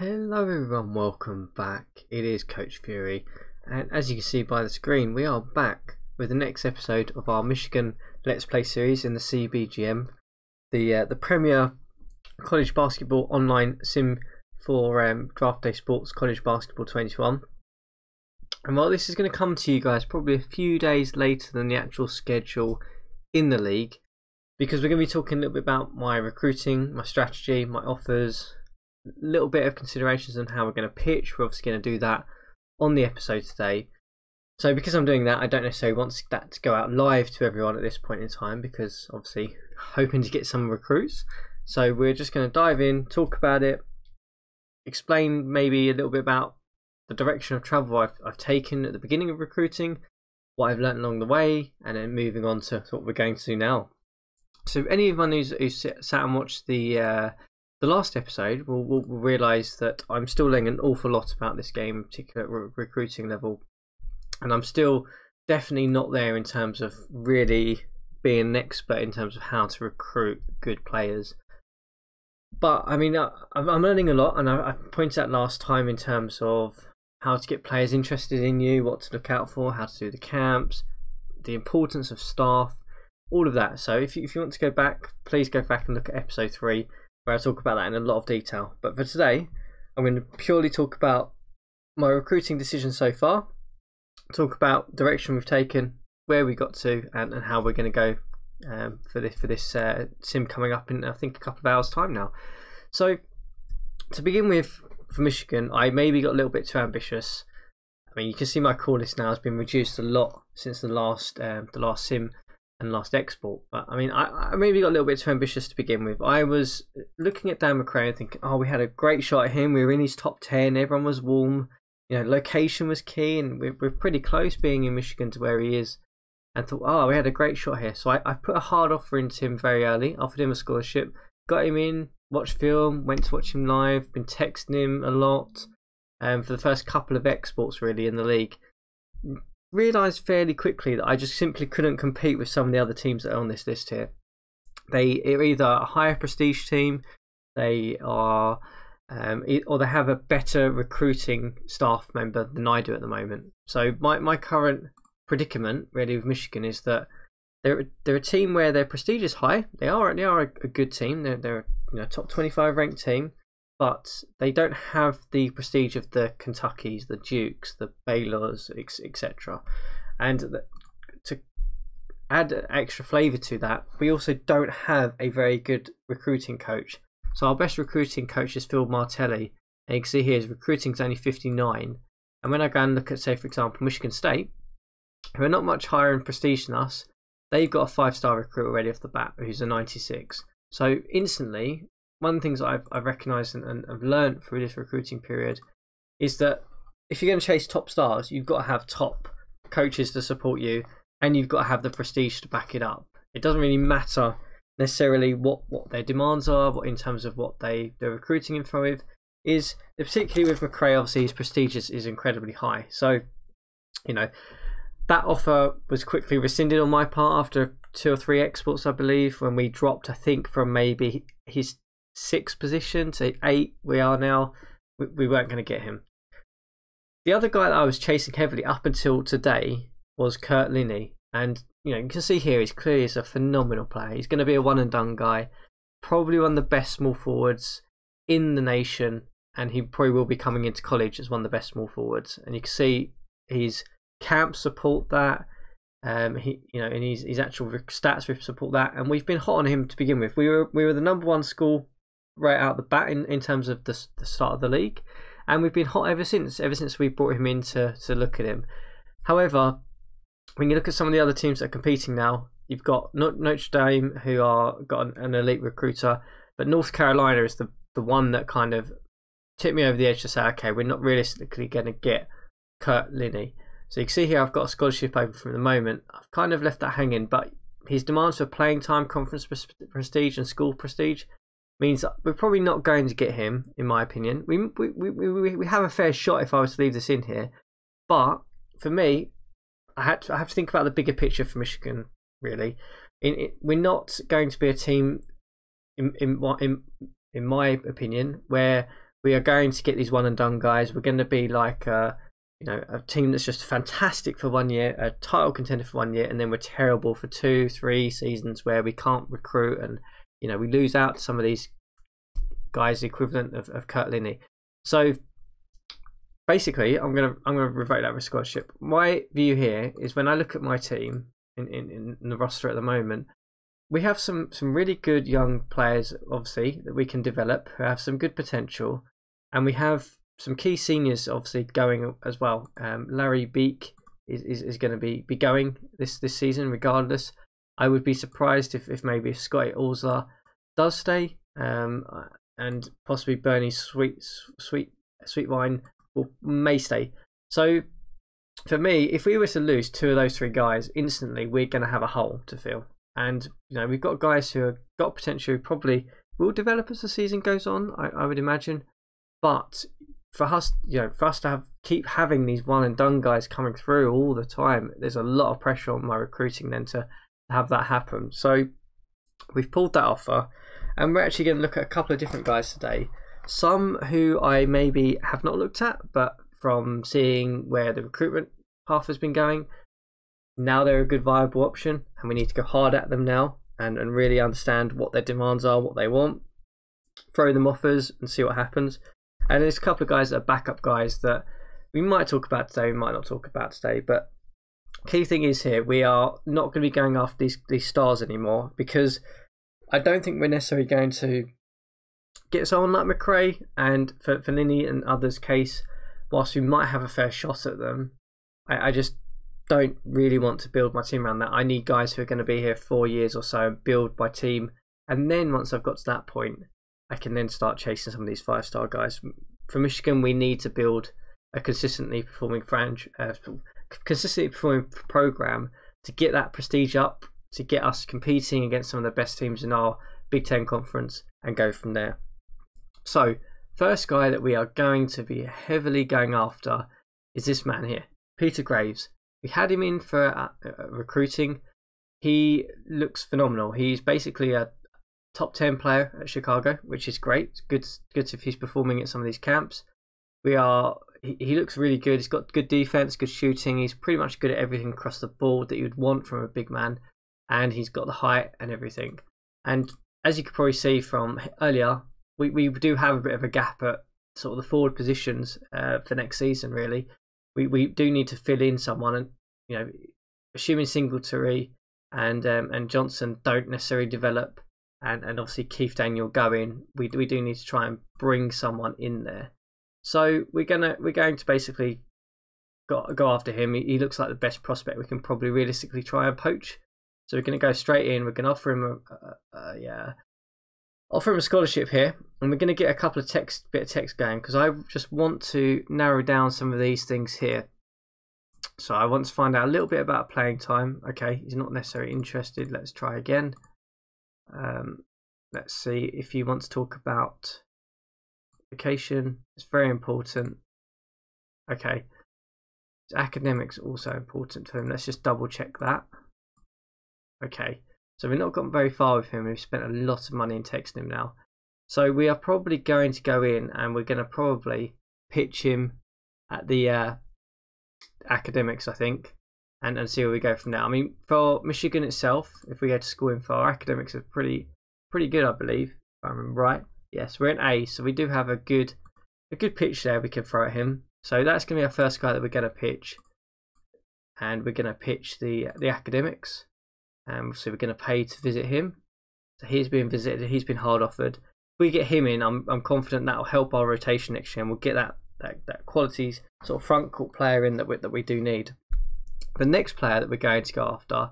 Hello everyone, welcome back. It is Coach Fury, and as you can see by the screen, we are back with the next episode of our Michigan Let's Play series in the CBGM, the uh, the premier college basketball online sim for um, Draft Day Sports College Basketball 21. And while this is going to come to you guys probably a few days later than the actual schedule in the league, because we're going to be talking a little bit about my recruiting, my strategy, my offers, little bit of considerations on how we're going to pitch. We're obviously going to do that on the episode today. So because I'm doing that, I don't necessarily want that to go out live to everyone at this point in time because obviously hoping to get some recruits. So we're just going to dive in, talk about it, explain maybe a little bit about the direction of travel I've, I've taken at the beginning of recruiting, what I've learned along the way, and then moving on to what we're going to do now. So anyone who's, who's sat and watched the uh, the last episode, we'll, we'll, realise that I'm still learning an awful lot about this game, particular re- recruiting level, and I'm still definitely not there in terms of really being an expert in terms of how to recruit good players. But I mean, I, I'm learning a lot, and I, I pointed out last time in terms of how to get players interested in you, what to look out for, how to do the camps, the importance of staff, all of that. So if you, if you want to go back, please go back and look at episode three where I talk about that in a lot of detail. But for today, I'm going to purely talk about my recruiting decision so far, talk about direction we've taken, where we got to, and, and how we're going to go um, for this for this uh, sim coming up in I think a couple of hours time now. So to begin with, for Michigan, I maybe got a little bit too ambitious. I mean, you can see my call list now has been reduced a lot since the last um, the last sim and last export. But I mean, I, I, maybe got a little bit too ambitious to begin with. I was looking at Dan McCray and thinking, oh, we had a great shot at him. We were in his top 10. Everyone was warm. You know, location was key, and we're, we're pretty close being in Michigan to where he is. And thought, oh, we had a great shot here. So I, I put a hard offer into him very early, offered him a scholarship, got him in, watched film, went to watch him live, been texting him a lot um, for the first couple of exports really in the league realised fairly quickly that I just simply couldn't compete with some of the other teams that are on this list here. They are either a higher prestige team, they are, um, or they have a better recruiting staff member than I do at the moment. So my my current predicament really with Michigan is that they're they're a team where their prestige is high. They are they are a, a good team. They're they're you know top twenty five ranked team but they don't have the prestige of the Kentuckys, the Dukes, the Baylors, etc. And to add extra flavour to that, we also don't have a very good recruiting coach. So our best recruiting coach is Phil Martelli, and you can see here his recruiting is only 59. And when I go and look at, say, for example, Michigan State, who are not much higher in prestige than us, they've got a five-star recruit already off the bat, who's a 96. So instantly, one of the things I've, I've recognized and, and I've learned through this recruiting period is that if you're going to chase top stars, you've got to have top coaches to support you and you've got to have the prestige to back it up. It doesn't really matter necessarily what, what their demands are, what in terms of what they, they're recruiting info with, is particularly with McCray, obviously his prestige is, is incredibly high. So, you know, that offer was quickly rescinded on my part after two or three exports, I believe, when we dropped, I think, from maybe his sixth position to eight we are now, we, we weren't going to get him. The other guy that I was chasing heavily up until today was Kurt Linney. And you know, you can see here he's clearly a phenomenal player. He's going to be a one and done guy, probably one of the best small forwards in the nation, and he probably will be coming into college as one of the best small forwards. And you can see his camp support that. Um, he, you know, and his his actual stats support that. And we've been hot on him to begin with. We were we were the number one school right out the bat in, in terms of the, the start of the league. And we've been hot ever since, ever since we brought him in to, to look at him. However, when you look at some of the other teams that are competing now, you've got Notre Dame, who are got an, an elite recruiter, but North Carolina is the, the one that kind of tipped me over the edge to say, okay, we're not realistically going to get Kurt Linney. So you can see here I've got a scholarship open from the moment. I've kind of left that hanging, but his demands for playing time, conference prestige, and school prestige means we're probably not going to get him, in my opinion. We, we, we, we, we have a fair shot if I was to leave this in here. But for me, I, had to, I have to think about the bigger picture for Michigan, really. In, in, we're not going to be a team, in, in, in, in my opinion, where we are going to get these one and done guys. We're going to be like a, you know a team that's just fantastic for one year, a title contender for one year, and then we're terrible for two, three seasons where we can't recruit and you know we lose out to some of these guys, equivalent of, of Kurt Linney. So basically, I'm gonna I'm gonna revoke that with scholarship. My view here is when I look at my team in, in, in the roster at the moment, we have some some really good young players, obviously that we can develop, who have some good potential, and we have some key seniors obviously going as well. Um, Larry Beak is, is, is going to be, be going this, this season regardless. I would be surprised if, if maybe Scotty Alsler does stay, um, and possibly Bernie Sweet Sweet Sweetwine will, may stay. So for me, if we were to lose two of those three guys instantly, we're going to have a hole to fill. And you know we've got guys who have got potential, who probably will develop as the season goes on. I, I would imagine, but for us, you know, for us to have keep having these one and done guys coming through all the time, there's a lot of pressure on my recruiting then to have that happen. So we've pulled that offer, and we're actually going to look at a couple of different guys today. Some who I maybe have not looked at, but from seeing where the recruitment path has been going, now they're a good viable option, and we need to go hard at them now and, and really understand what their demands are, what they want, throw them offers, and see what happens. And there's a couple of guys that are backup guys that we might talk about today, we might not talk about today. But key thing is here, we are not going to be going after these these stars anymore because I don't think we're necessarily going to get someone like McRae and for, for and others' case, whilst we might have a fair shot at them, I, I just don't really want to build my team around that. I need guys who are going to be here four years or so and build my team. And then once I've got to that point, I can then start chasing some of these five star guys. For Michigan, we need to build a consistently performing franchise, uh, consistently performing program to get that prestige up, to get us competing against some of the best teams in our Big Ten conference, and go from there. So, first guy that we are going to be heavily going after is this man here, Peter Graves. We had him in for uh, uh, recruiting. He looks phenomenal. He's basically a top 10 player at Chicago, which is great. It's good, good if he's performing at some of these camps. We are. He, he looks really good. He's got good defense, good shooting. He's pretty much good at everything across the board that you'd want from a big man, and he's got the height and everything. And as you could probably see from earlier, we, we do have a bit of a gap at sort of the forward positions uh, for next season. Really, we we do need to fill in someone, and you know, assuming Singletary and um, and Johnson don't necessarily develop and, and obviously Keith Daniel going, we we do need to try and bring someone in there. So we're gonna we're going to basically go go after him. He, he looks like the best prospect we can probably realistically try and poach. So we're gonna go straight in. We're gonna offer him a, yeah, offer him a scholarship here, and we're gonna get a couple of text bit of text going because I just want to narrow down some of these things here. So I want to find out a little bit about playing time. Okay, he's not necessarily interested. Let's try again. Um, let's see if you want to talk about education. It's very important. Okay. Academics also important to him. Let's just double check that. Okay. So we've not gotten very far with him. We've spent a lot of money in texting him now. So we are probably going to go in and we're going to probably pitch him at the uh, academics, I think and, and see where we go from there. I mean, for Michigan itself, if we go to school info, our academics are pretty pretty good, I believe. If I remember right. Yes, we're in A, so we do have a good a good pitch there we can throw at him. So that's gonna be our first guy that we're gonna pitch. And we're gonna pitch the the academics. And so we're gonna pay to visit him. So he's been visited, he's been hard offered. If we get him in, I'm I'm confident that'll help our rotation next year and we'll get that that, that qualities sort of front court player in that we, that we do need. The next player that we're going to go after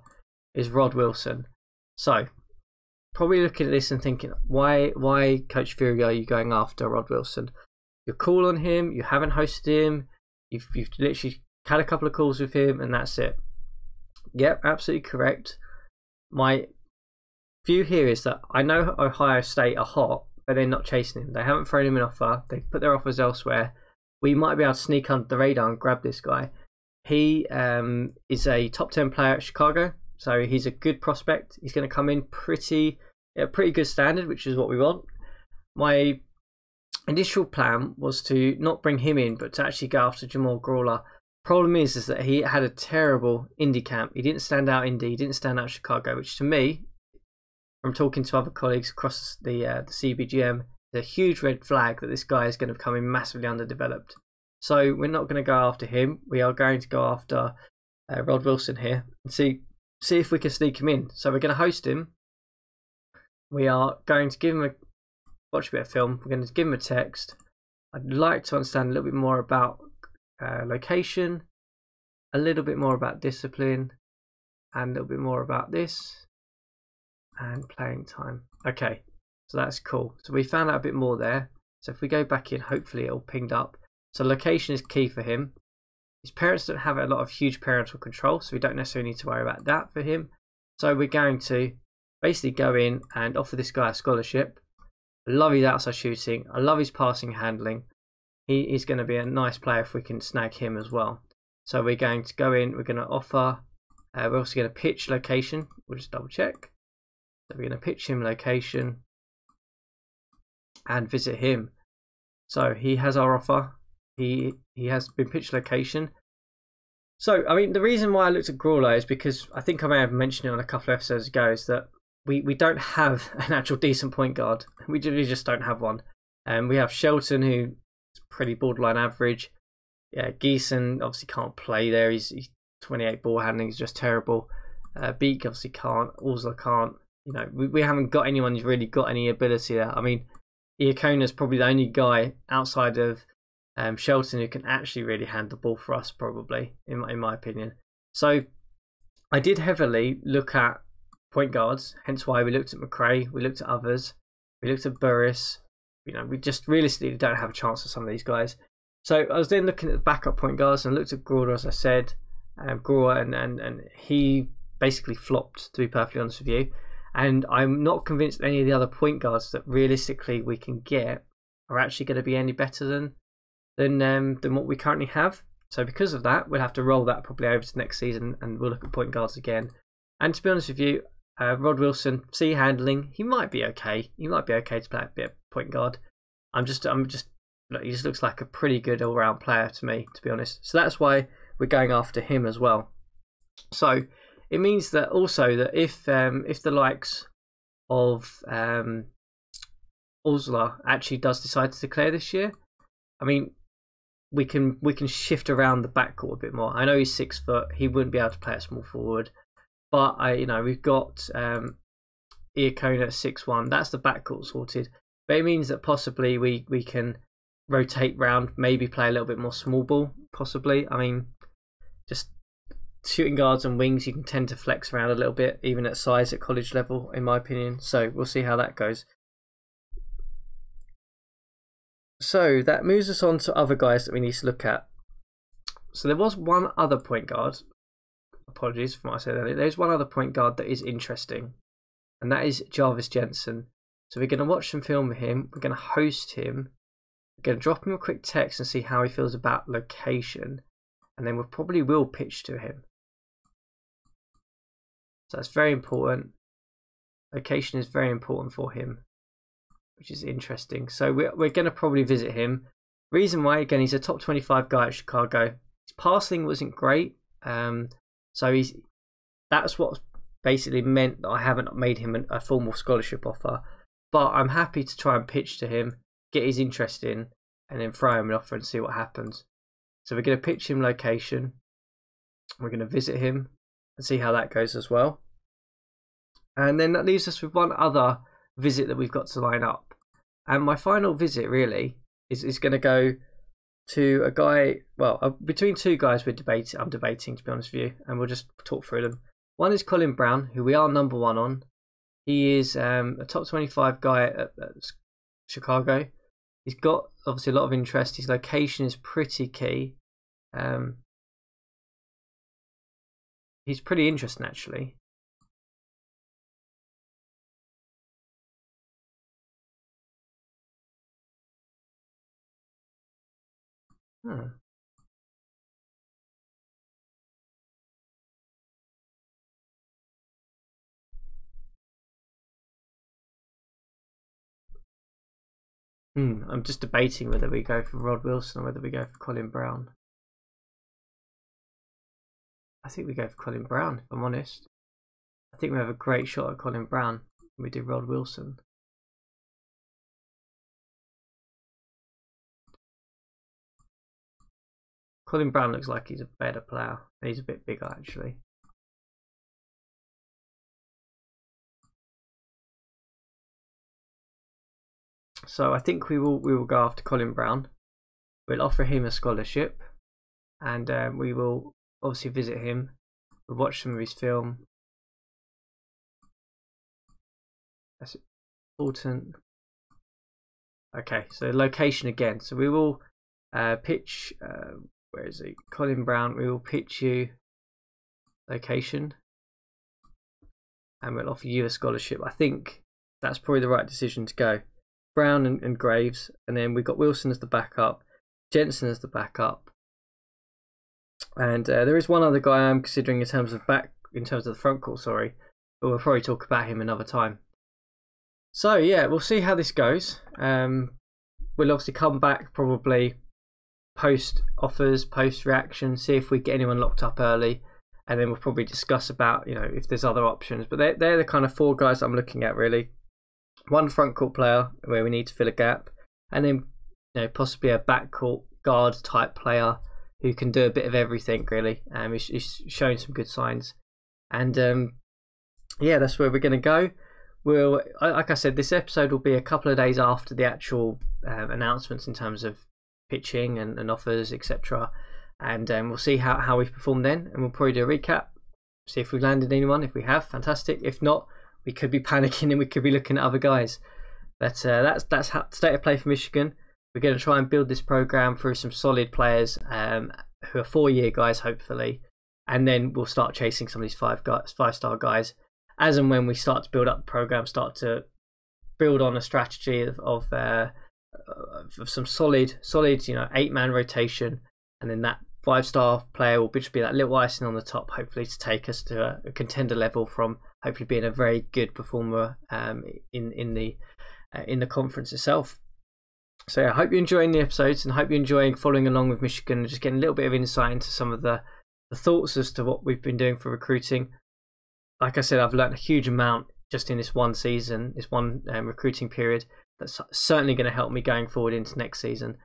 is Rod Wilson. So, probably looking at this and thinking, why, why, Coach Fury, are you going after Rod Wilson? You're cool on him. You haven't hosted him. You've, you've literally had a couple of calls with him, and that's it. Yep, absolutely correct. My view here is that I know Ohio State are hot, but they're not chasing him. They haven't thrown him an offer. They've put their offers elsewhere. We might be able to sneak under the radar and grab this guy. He um, is a top 10 player at Chicago, so he's a good prospect. He's going to come in pretty, a pretty good standard, which is what we want. My initial plan was to not bring him in, but to actually go after Jamal Grawler. Problem is, is that he had a terrible Indy camp. He didn't stand out Indy. he didn't stand out Chicago, which to me, from talking to other colleagues across the uh, the CBGM, is a huge red flag that this guy is going to come in massively underdeveloped. So we're not going to go after him. We are going to go after uh, Rod Wilson here and see see if we can sneak him in. So we're going to host him. We are going to give him a watch a bit of film. We're going to give him a text. I'd like to understand a little bit more about uh, location, a little bit more about discipline, and a little bit more about this and playing time. Okay, so that's cool. So we found out a bit more there. So if we go back in, hopefully it'll pinged up. So location is key for him. His parents don't have a lot of huge parental control, so we don't necessarily need to worry about that for him. So we're going to basically go in and offer this guy a scholarship. I love his outside shooting. I love his passing handling. He is going to be a nice player if we can snag him as well. So we're going to go in. We're going to offer. Uh, we're also going to pitch location. We'll just double check. So we're going to pitch him location and visit him. So he has our offer. He he has been pitched location. So I mean, the reason why I looked at Grawler is because I think I may have mentioned it on a couple of episodes ago. Is that we we don't have an actual decent point guard. We just don't have one. And um, we have Shelton, who is pretty borderline average. Yeah, Geeson obviously can't play there. He's, he's 28 ball handling is just terrible. Uh, Beak obviously can't. Osler can't. You know, we, we haven't got anyone who's really got any ability there. I mean, is probably the only guy outside of um, Shelton who can actually really hand the ball for us, probably in my, in my opinion. So I did heavily look at point guards, hence why we looked at McRae, we looked at others, we looked at Burris. You know, we just realistically don't have a chance for some of these guys. So I was then looking at the backup point guards and looked at Grawler, as I said, um, Grawler, and, and, and he basically flopped, to be perfectly honest with you. And I'm not convinced any of the other point guards that realistically we can get are actually going to be any better than than um, than what we currently have. So because of that, we'll have to roll that probably over to next season, and we'll look at point guards again. And to be honest with you, uh, Rod Wilson, see handling, he might be okay. He might be okay to play a bit of point guard. I'm just, I'm just, look, he just looks like a pretty good all-round player to me, to be honest. So that's why we're going after him as well. So it means that also that if um, if the likes of um, actually does decide to declare this year, I mean, we can we can shift around the backcourt a bit more. I know he's six foot; he wouldn't be able to play a small forward, but I you know we've got um, Iacona at six one. That's the backcourt sorted. But it means that possibly we we can rotate round, maybe play a little bit more small ball. Possibly, I mean, just shooting guards and wings you can tend to flex around a little bit even at size at college level in my opinion so we'll see how that goes so that moves us on to other guys that we need to look at. So there was one other point guard. Apologies for what I said earlier there's one other point guard that is interesting and that is Jarvis Jensen. So we're going to watch some film with him. We're going to host him. We're going to drop him a quick text and see how he feels about location and then we probably will pitch to him. So that's very important. Location is very important for him, which is interesting. So we're, we're going to probably visit him. Reason why, again, he's a top 25 guy at Chicago. His passing wasn't great. Um, so he's that's what basically meant that I haven't made him a formal scholarship offer. But I'm happy to try and pitch to him, get his interest in, and then throw him an offer and see what happens. So we're going to pitch him location. We're going to visit him and see how that goes as well. And then that leaves us with one other visit that we've got to line up. And my final visit really is, is going to go to a guy, well, uh, between two guys we're debating, I'm debating to be honest with you, and we'll just talk through them. One is Colin Brown, who we are number one on. He is um, a top 25 guy at, at Chicago. He's got obviously a lot of interest. His location is pretty key. Um, he's pretty interesting actually. Hmm. Hmm, I'm just debating whether we go for Rod Wilson or whether we go for Colin Brown. I think we go for Colin Brown, if I'm honest. I think we have a great shot at Colin Brown we do Rod Wilson. Colin Brown looks like he's a better player. He's a bit bigger actually. So I think we will we will go after Colin Brown. We'll offer him a scholarship, and um, we will obviously visit him. We'll watch some of his film. That's important. Okay, so location again. So we will uh, pitch. Uh, where is it? Colin Brown. We will pitch you location, and we'll offer you a scholarship. I think that's probably the right decision to go. Brown and, and Graves, and then we've got Wilson as the backup, Jensen as the backup, and uh, there is one other guy I'm considering in terms of back, in terms of the front court. Sorry, but we'll probably talk about him another time. So yeah, we'll see how this goes. Um, we'll obviously come back probably post offers, post reaction, see if we get anyone locked up early, and then we'll probably discuss about you know if there's other options. But they're they're the kind of four guys I'm looking at really one front court player where we need to fill a gap, and then you know possibly a back court guard type player who can do a bit of everything really. Um, he's, showing some good signs, and um, yeah, that's where we're going to go. We'll, like I said, this episode will be a couple of days after the actual um, announcements in terms of pitching and, and offers, etc. And um, we'll see how, how we've performed then, and we'll probably do a recap, see if we've landed anyone. If we have, fantastic. If not, we could be panicking and we could be looking at other guys. But uh, that's that's how, state of play for Michigan. We're going to try and build this program through some solid players um, who are four-year guys, hopefully, and then we'll start chasing some of these five guys, five-star guys, as and when we start to build up the program, start to build on a strategy of of, uh, of some solid, solid, you know, eight-man rotation, and then that five-star player will just be that little icing on the top, hopefully, to take us to a, a contender level from hopefully being a very good performer um, in in the uh, in the conference itself. So yeah, I hope you're enjoying the episodes and hope you're enjoying following along with Michigan and just getting a little bit of insight into some of the, the thoughts as to what we've been doing for recruiting. Like I said, I've learned a huge amount just in this one season, this one um, recruiting period. That's certainly going to help me going forward into next season.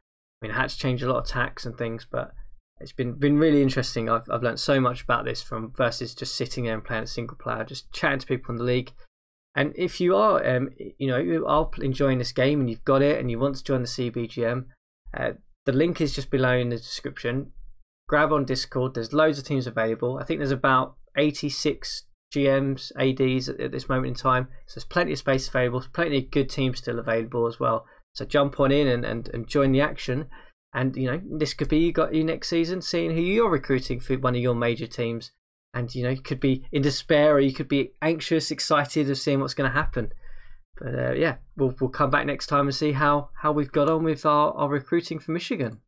I mean, I had to change a lot of tacks and things, but it's been been really interesting. I've I've learned so much about this from versus just sitting there and playing a single player, just chatting to people in the league. And if you are, um, you know, you are enjoying this game and you've got it and you want to join the CBGM, uh, the link is just below in the description. Grab on Discord. There's loads of teams available. I think there's about 86 GMs, ADs at, at this moment in time. So there's plenty of space available. Plenty of good teams still available as well. So jump on in and, and, and join the action. And you know, this could be you got you next season, seeing who you're recruiting for one of your major teams. And you know, you could be in despair or you could be anxious, excited of seeing what's going to happen. But uh, yeah, we'll we'll come back next time and see how how we've got on with our, our recruiting for Michigan.